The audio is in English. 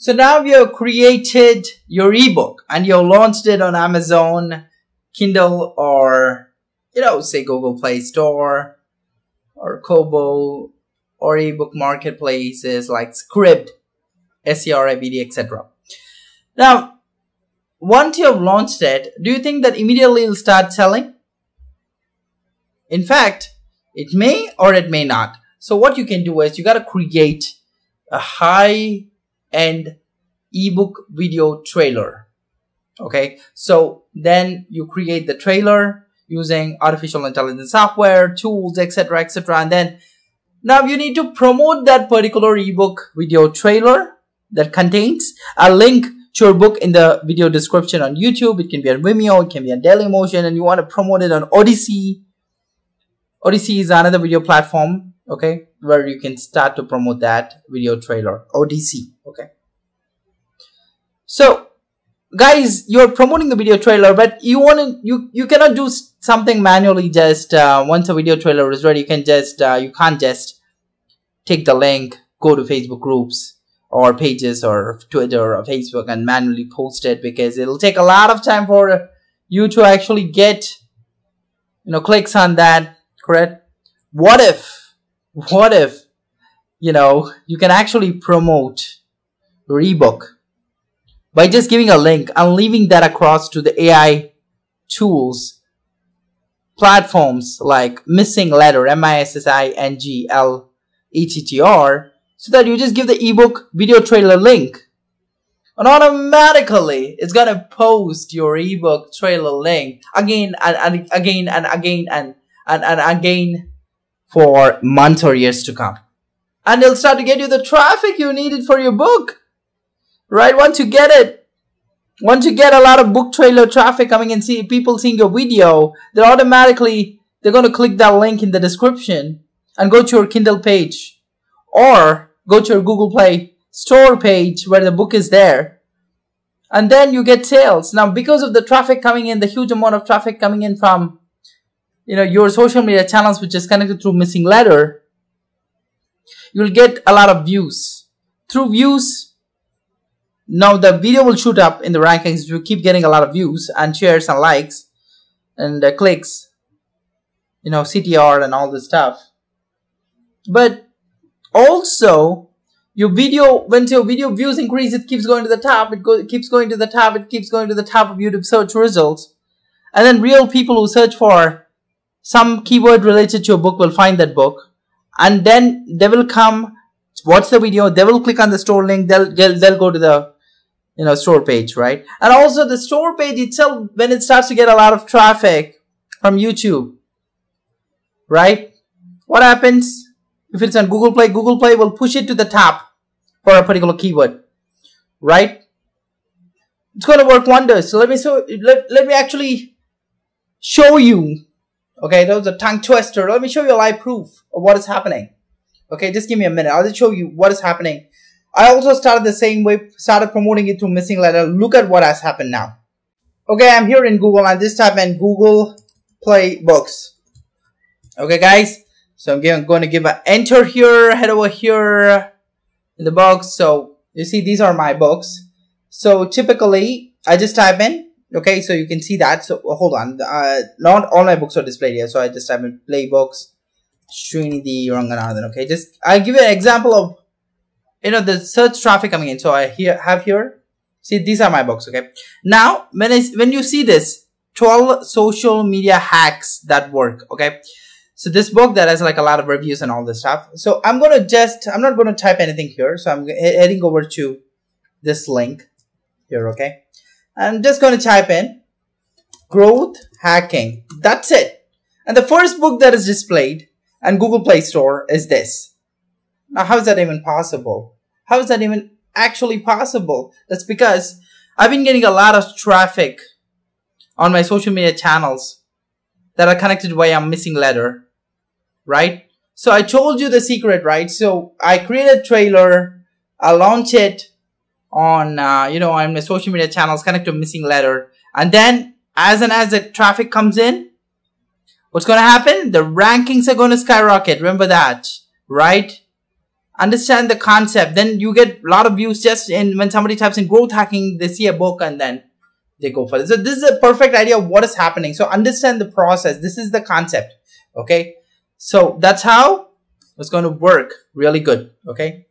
So now you have created your ebook and you've launched it on Amazon, Kindle, or you know, say Google Play Store or Kobo or ebook marketplaces like Scribd, SERIBD, etc. Now, once you have launched it, do you think that immediately it'll start selling? In fact, it may or it may not. So what you can do is you got to create a high end ebook video trailer. Okay. So then you create the trailer using artificial intelligence software, tools, etc., etc. And then now you need to promote that particular ebook video trailer that contains a link to your book in the video description on YouTube. It can be on Vimeo, it can be on Dailymotion, and you want to promote it on Odysee. Odysee is another video platform, okay, where you can start to promote that video trailer. Odysee, okay. So, guys, you're promoting the video trailer, but you want to, you, you cannot do something manually just uh, once a video trailer is ready. You can just, uh, you can't just take the link, go to Facebook groups, or pages or Twitter or Facebook and manually post it because it'll take a lot of time for you to actually get you know clicks on that correct what if what if you know you can actually promote your ebook by just giving a link and leaving that across to the AI tools platforms like Missinglettr M-I-S-S-I-N-G-L-E-T-T-R so that you just give the ebook video trailer link. And automatically it's gonna post your ebook trailer link again and, and again and again and, and, and again for months or years to come. And it'll start to get you the traffic you needed for your book right once you get it once you get a lot of book trailer traffic coming and see people seeing your video they're automatically they're going to click that link in the description and go to your kindle page or go to your Google Play store page where the book is there. And then you get sales. Now, because of the traffic coming in, the huge amount of traffic coming in from, you know, your social media channels, which is connected through Missinglettr, you'll get a lot of views. Through views, now the video will shoot up in the rankings if you keep getting a lot of views and shares and likes and uh, clicks, you know, CTR and all this stuff. But also your video when your video views increase it keeps going to the top it, go, it keeps going to the top it keeps going to the top of youtube search results and then real people who search for some keyword related to your book will find that book and then they will come watch the video they will click on the store link they'll they'll, they'll go to the you know store page right and also the store page itself when it starts to get a lot of traffic from youtube right what happens if it's on Google Play, Google Play will push it to the top for a particular keyword, right? It's going to work wonders. So let me so let, let me actually show you. Okay, that was a tongue twister. Let me show you a live proof of what is happening. Okay, just give me a minute. I'll just show you what is happening. I also started the same way, started promoting it through Missinglettr. Look at what has happened now. Okay, I'm here in Google and this time in Google Play Books. Okay, guys. So I'm going to give an enter here, head over here in the box. So you see these are my books. So typically I just type in, okay, so you can see that. So hold on, uh, not all my books are displayed here. So I just type in play books, Srinidhi Ranganathan, okay. Just, I'll give you an example of, you know, the search traffic coming in. So I here have here, see these are my books, okay. Now, when I, when you see this, 12 social media hacks that work, okay so this book that has like a lot of reviews and all this stuff. So I'm to just, I'm not to type anything here. So I'm heading over to this link here, okay? I'm just to type in growth hacking. That's it. And the first book that is displayed and Google Play Store is this. Now, how is that even possible? How is that even actually possible? That's because I've been getting a lot of traffic on my social media channels that are connected via Missinglettr right? So I told you the secret, right? So I create a trailer, I launch it on, uh, you know, on my social media channels, connect to Missinglettr. And then as and as the traffic comes in, what's going to happen? The rankings are going to skyrocket. Remember that, right? Understand the concept then you get a lot of views just in when somebody types in growth hacking they see a book and then they go for it. So this is a perfect idea of what is happening. So understand the process. This is the concept. Okay? So that's how it's going to work really good. Okay